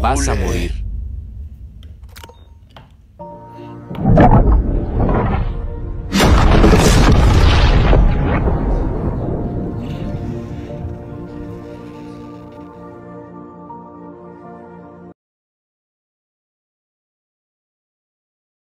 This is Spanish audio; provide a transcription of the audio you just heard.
Vas a morir.